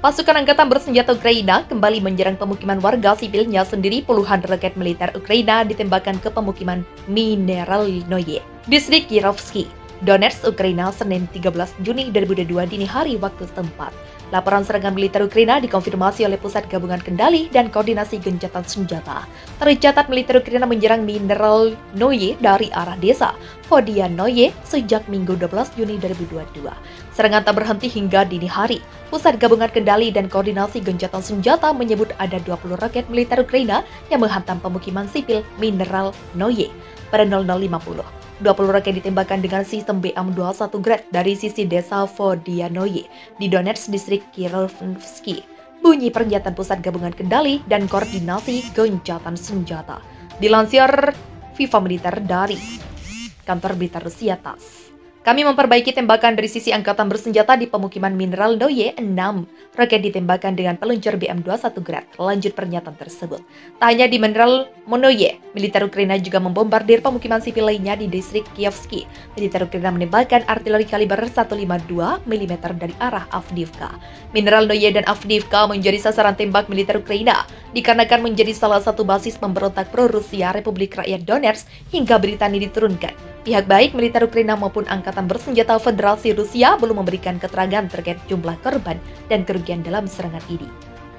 Pasukan angkatan bersenjata Ukraina kembali menyerang pemukiman warga sipilnya sendiri puluhan roket militer Ukraina ditembakkan ke pemukiman Mineralnoye, distrik Kirovsky, Donetsk, Ukraina, Senin 13 Juni 2022 dini hari waktu setempat. Laporan serangan militer Ukraina dikonfirmasi oleh Pusat Gabungan Kendali dan Koordinasi Gencatan Senjata. Tercatat militer Ukraina menyerang Mineral Noye dari arah desa Noye sejak Minggu 12 Juni 2022. Serangan tak berhenti hingga dini hari. Pusat Gabungan Kendali dan Koordinasi Gencatan Senjata menyebut ada 20 roket militer Ukraina yang menghantam pemukiman sipil Mineral Noye pada 0050. 20 roket ditembakkan dengan sistem BM-21 Grad dari sisi desa Vodianoye di Donetsk, distrik Kirovsky. Bunyi pernyataan Pusat Gabungan Kendali dan Koordinasi Gencatan Senjata. Dilansir FIFA Militer dari kantor berita Rusia TASS. Kami memperbaiki tembakan dari sisi angkatan bersenjata di pemukiman mineral Doye 6. Roket ditembakkan dengan peluncur BM-21 Grad. Lanjut pernyataan tersebut. Tak hanya di mineral Monoye, militer Ukraina juga membombardir pemukiman sipil lainnya di distrik Kievski. Militer Ukraina menembakkan artileri kaliber 152 mm dari arah Avdiivka. Mineral Doye dan Avdiivka menjadi sasaran tembak militer Ukraina dikarenakan menjadi salah satu basis pemberontak pro-Rusia Republik Rakyat Donetsk hingga berita ini diturunkan. Pihak baik militer Ukraina maupun Angkatan Bersenjata Federasi Rusia belum memberikan keterangan terkait jumlah korban dan kerugian dalam serangan ini.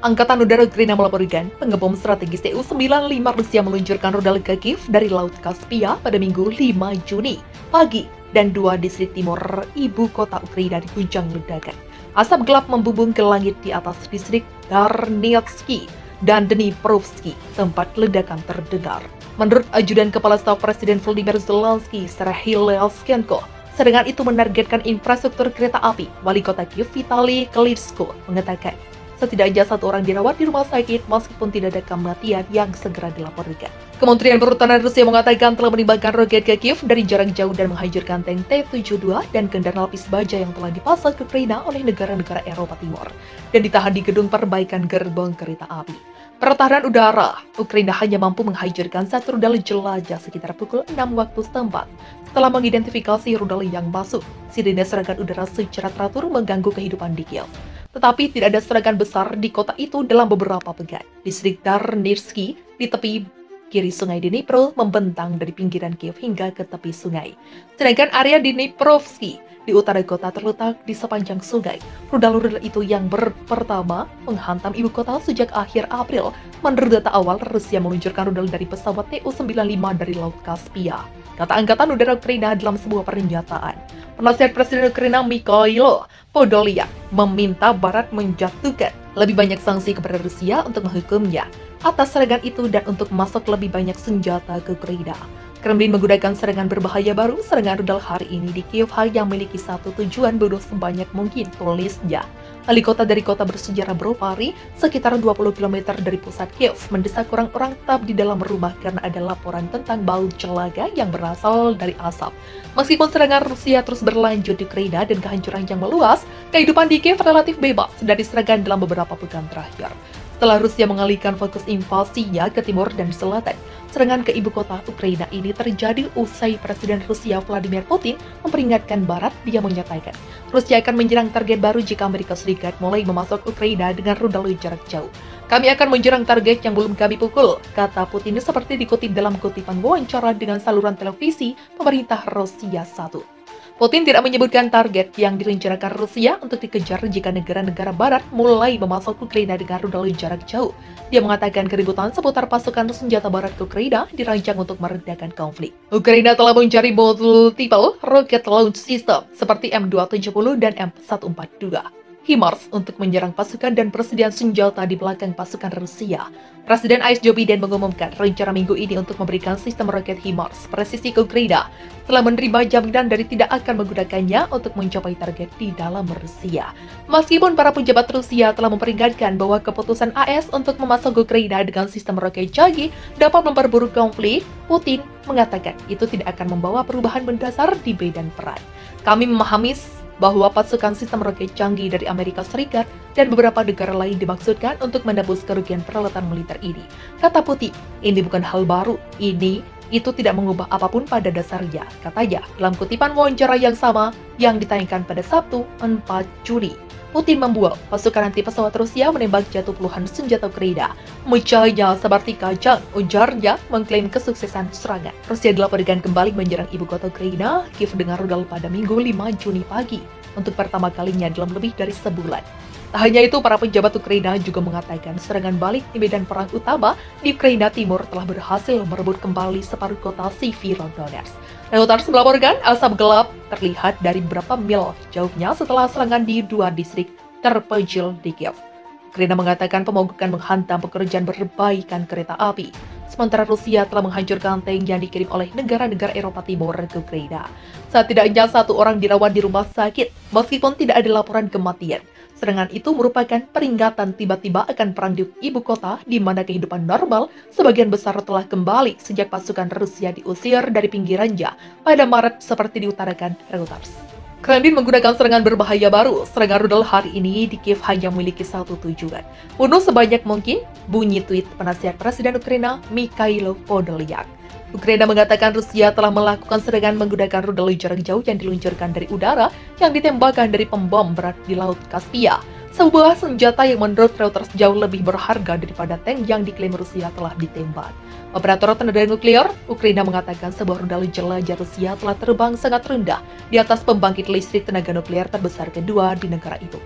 Angkatan Udara Ukraina melaporkan pengebom strategis Tu-95 Rusia meluncurkan rudal ke Kiev dari Laut Kaspia pada Minggu 5 Juni pagi dan dua distrik timur ibu kota Ukraina diguncang ledakan. Asap gelap membubung ke langit di atas distrik Darnetsky dan Dniprovsky, tempat ledakan terdengar. Menurut ajudan Kepala Staf Presiden Volodymyr Zelensky, Serhiy Lelskenko, serangan itu menargetkan infrastruktur kereta api. Wali kota Kiev Vitali Klitschko mengatakan, setidaknya satu orang dirawat di rumah sakit meskipun tidak ada kematian yang segera dilaporkan. Kementerian Pertahanan Rusia mengatakan telah menembakkan roket ke Kiev dari jarak jauh dan menghancurkan tank T-72 dan kendaraan lapis baja yang telah dipasang ke Ukraina oleh negara-negara Eropa Timur dan ditahan di gedung perbaikan gerbong kereta api. Pertahanan udara, Ukraina hanya mampu menghancurkan satu rudal jelajah sekitar pukul 6 waktu setempat. Setelah mengidentifikasi rudal yang masuk, sirine serangan udara secara teratur mengganggu kehidupan di Kiev. Tetapi tidak ada serangan besar di kota itu dalam beberapa pekan. Distrik Darnitsky di tepi kiri sungai Dnipro membentang dari pinggiran Kiev hingga ke tepi sungai. Sedangkan area Dniprovsky di utara kota terletak di sepanjang sungai. Rudal-rudal itu yang pertama menghantam ibu kota sejak akhir April. Menurut data awal, Rusia meluncurkan rudal dari pesawat Tu-95 dari Laut Kaspia. Kata Angkatan Udara Ukraina dalam sebuah pernyataan. Penasihat Presiden Ukraina Mikhailo Podolyak meminta Barat menjatuhkan lebih banyak sanksi kepada Rusia untuk menghukumnya atas serangan itu dan untuk masuk lebih banyak senjata ke Ukraina. Kremlin menggunakan serangan berbahaya baru, serangan rudal hari ini di Kiev yang memiliki satu tujuan bunuh sebanyak mungkin, tulisnya. Wali kota dari kota bersejarah Brovary, sekitar 20 km dari pusat Kiev, mendesak orang-orang tetap di dalam rumah karena ada laporan tentang bau celaga yang berasal dari asap. Meskipun serangan Rusia terus berlanjut di Ukraina dan kehancuran yang meluas, kehidupan di Kiev relatif bebas dari serangan dalam beberapa pekan terakhir. Setelah Rusia mengalihkan fokus invasinya ke timur dan selatan, serangan ke ibu kota Ukraina ini terjadi usai Presiden Rusia Vladimir Putin memperingatkan Barat dia menyatakan Rusia akan menyerang target baru jika Amerika Serikat mulai memasuk Ukraina dengan rudal jarak jauh. Kami akan menyerang target yang belum kami pukul, kata Putin seperti dikutip dalam kutipan wawancara dengan saluran televisi pemerintah Rusia 1. Putin tidak menyebutkan target yang direncanakan Rusia untuk dikejar jika negara-negara barat mulai memasuk Ukraina dengan rudal jarak jauh. Dia mengatakan keributan seputar pasukan senjata barat ke Ukraina dirancang untuk meredakan konflik. Ukraina telah mencari multiple rocket launch system seperti M270 dan M142. HIMARS untuk menyerang pasukan dan persediaan senjata di belakang pasukan Rusia. Presiden AS Joe Biden mengumumkan rencana minggu ini untuk memberikan sistem roket HIMARS presisi ke Ukraina setelah menerima jaminan dari tidak akan menggunakannya untuk mencapai target di dalam Rusia. Meskipun para pejabat Rusia telah memperingatkan bahwa keputusan AS untuk memasuk Ukraina dengan sistem roket canggih dapat memperburuk konflik, Putin mengatakan itu tidak akan membawa perubahan mendasar di medan perang. Kami memahami bahwa pasukan sistem roket canggih dari Amerika Serikat dan beberapa negara lain dimaksudkan untuk menebus kerugian peralatan militer ini. Kata Putih, ini bukan hal baru, ini itu tidak mengubah apa pun pada dasarnya, katanya dalam kutipan wawancara yang sama yang ditayangkan pada Sabtu 4 Juni. Putin membuat pasukan anti pesawat Rusia menembak jatuh puluhan senjata Ukraina. Mecahnya seperti kacang, ujarnya mengklaim kesuksesan serangan. Rusia dilaporkan kembali menyerang ibu kota Ukraina, Kiev dengan rudal pada Minggu 5 Juni pagi, untuk pertama kalinya dalam lebih dari sebulan. Tak hanya itu, para pejabat Ukraina juga mengatakan serangan balik di medan perang utama di Ukraina Timur telah berhasil merebut kembali separuh kota sivil Donetsk. Reuters melaporkan asap gelap terlihat dari beberapa mil jauhnya setelah serangan di dua distrik terpencil di Kiev. Ukraina mengatakan pemogokan menghantam pekerjaan berbaikan kereta api, sementara Rusia telah menghancurkan tank yang dikirim oleh negara-negara Eropa Timur ke Ukraina. Saat tidak hanya satu orang dirawat di rumah sakit, meskipun tidak ada laporan kematian. Serangan itu merupakan peringatan tiba-tiba akan perang di ibu kota di mana kehidupan normal sebagian besar telah kembali sejak pasukan Rusia diusir dari pinggirannya pada Maret seperti diutarakan Reuters. Kremlin menggunakan serangan berbahaya baru. Serangan rudal hari ini di Kiev hanya memiliki satu tujuan. Bunuh sebanyak mungkin, bunyi tweet penasihat Presiden Ukraina Mikhailo Podolyak. Ukraina mengatakan Rusia telah melakukan serangan menggunakan rudal jarak jauh yang diluncurkan dari udara yang ditembakkan dari pembom berat di Laut Kaspia. Sebuah senjata yang menurut Reuters jauh lebih berharga daripada tank yang diklaim Rusia telah ditembak. Operator tenaga nuklir, Ukraina mengatakan sebuah rudal jelajah Rusia telah terbang sangat rendah di atas pembangkit listrik tenaga nuklir terbesar kedua di negara itu.